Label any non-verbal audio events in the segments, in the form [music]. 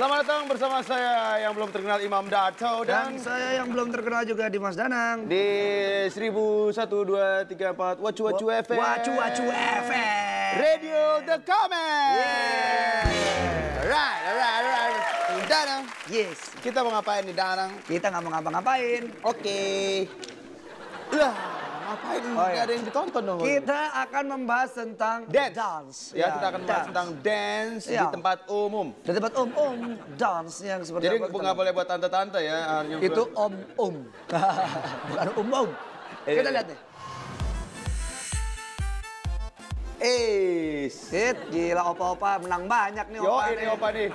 Selamat datang bersama saya yang belum terkenal Imam Dato Dan dan, saya yang belum terkenal juga Dimas Danang. di 1000 1 2 3 4 Wacu Wacu FM. Wacu Wacu FM. Radio The Comment. Alright, alright, alright. Danang, Yes. kita mau ngapain nih Danang? Kita nggak mau ngapa-ngapain. Oke. Lah, ngapain? Oh, iya. ada yang ditonton dong. Kita akan membahas tentang dance. dance. Ya, kita akan bahas dance. tentang dance di Ya. tempat umum. Di tempat om-om dance yang seperti Jadi nggak boleh buat tante-tante ya. Itu om-om. [laughs] Bukan om-om. Iya, Kita iya. lihat nih. Eh, Sit, gila opa-opa menang banyak nih yo opa ini nih. opa nih.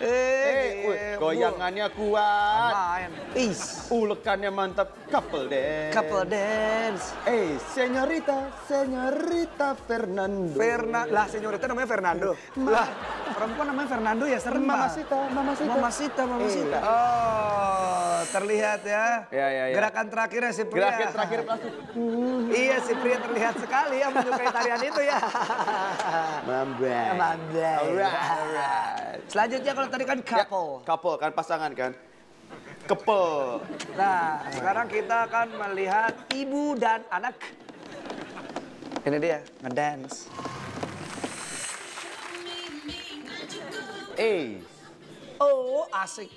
Eh, Eh, goyangannya kuat. Main. Is. Ulekannya mantap, couple dance. Couple dance. Eh, senyorita, senyorita Fernando. Ferna, lah senyorita namanya Fernando. Lah, perempuan namanya Fernando ya serem. Mamasita, mamasita. Mamasita, Mamasita. Eh, Oh, terlihat ya. Ya, ya, ya. Gerakan terakhirnya si pria. Gerakan terakhir plastik. [laughs] Iya, si pria terlihat sekali ya menyukai tarian itu ya. Mambay. Alright, alright. Selanjutnya kalau tadi kan Ya, couple. couple kan pasangan kan. Couple. Nah, sekarang kita akan melihat ibu dan anak. Ini dia, ngedance. Eh, Oh, asik.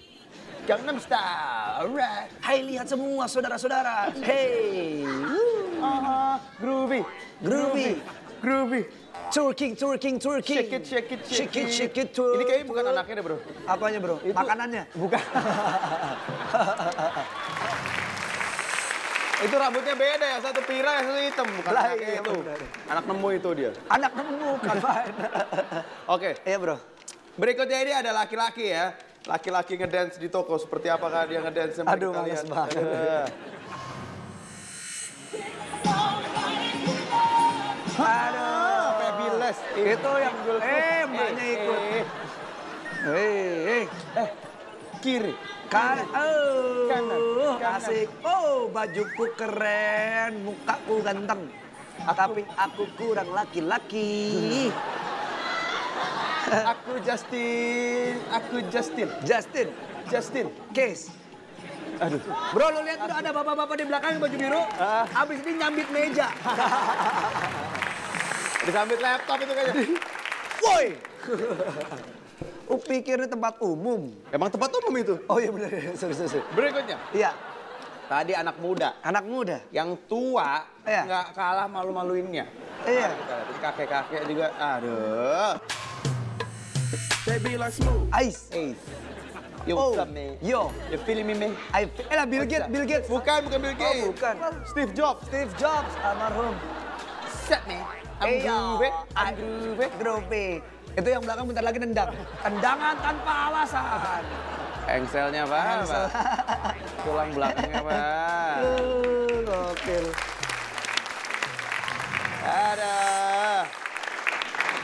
Gangnam Style. Alright. Hai lihat semua saudara-saudara. Hey. Woo. Aha, groovy. Groovy. Groovy. Twerking, twerking, twerking. Shake it, shake it, Shake it, shake it, Ini kayaknya bukan anaknya deh, bro. Apanya bro? Itu- Makanannya? Bukan. [laughs] itu rambutnya beda, yang satu pirang, yang satu hitam. Bukan Lah, anaknya iya, itu. benar. Anak nemu itu dia. Anak nemu kan. [laughs] Oke, Iya bro. berikutnya ini ada laki-laki ya. Laki-laki ngedance di toko. Seperti apakah dia ngedance? Aduh, males banget. [laughs] Aduh. Fabulous. Itu yang eh mbaknya ikut. Eh, Hei, eh, kiri. kan, oh, Kanan, kanan. asik. Oh, bajuku keren, mukaku ganteng. Tapi aku kurang laki-laki. [laughs] Aku Justin. Aku Justin. Justin, Justin. Case. Aduh. Bro, lu lihat tuh ada bapak-bapak di belakang baju biru. Ah. Abis ini nyambit meja. [laughs] Disambit laptop itu kayaknya. Woi. Lu pikir ini tempat umum? Emang tempat umum itu. Oh iya benar, [laughs] sorry, sorry, sorry. Berikutnya. Iya, Tadi anak muda. anak muda. Yang tua Iya. nggak kalah malu-maluinnya. Iya. Kita lihat, ini kakek-kakek juga. Aduh. Ice. Hey. Yo, Oh, what's up, man? yo. You feeling me, man? I, eh lah Bill Gates, Bill Gates. Bukan, bukan Bill Gates. Oh, bukan. Steve Jobs. Steve Jobs, almarhum. Set, man. I'm groovy. Groovy. Itu yang belakang bentar lagi nendang. Tendangan tanpa alasan. Engselnya apa, Engsel. Pak? Tulang belakangnya, Pak. Gokil. Ada.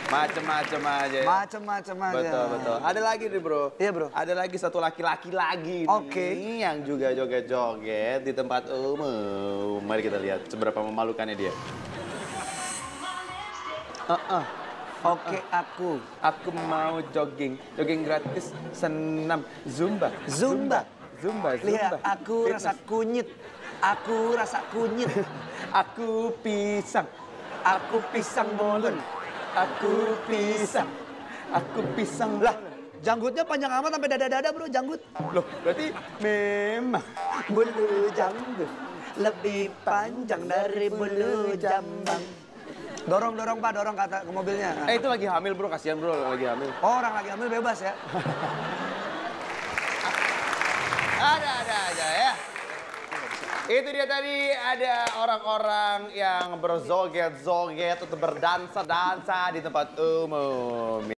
Macem-macem aja. ya. Macem-macem aja. Betul, betul. Ada lagi nih, Bro. Iya, Bro. Ada lagi satu laki-laki lagi nih Oke. yang juga joget-joget di tempat umum. Mari kita lihat seberapa memalukannya dia. Uh-uh. Oke, aku. Aku mau jogging, jogging gratis senam zumba. Zumba. Zumba, zumba. Lihat, aku Fitness. rasa kunyit. Aku rasa kunyit. [laughs] Aku pisang. Aku pisang molen. Aku pisang. Aku pisang Lah, janggutnya panjang amat sampai dada-dada bro, janggut. Loh, berarti memang Bulu janggut lebih panjang dari bulu jambang. Dorong, dorong pak, dorong kata ke mobilnya. Eh itu lagi hamil bro, kasihan bro lagi hamil. Orang lagi hamil bebas ya. [laughs] Ada ada aja ya. Itu dia tadi ada orang-orang yang berzoget-zoget atau berdansa-dansa di tempat umum.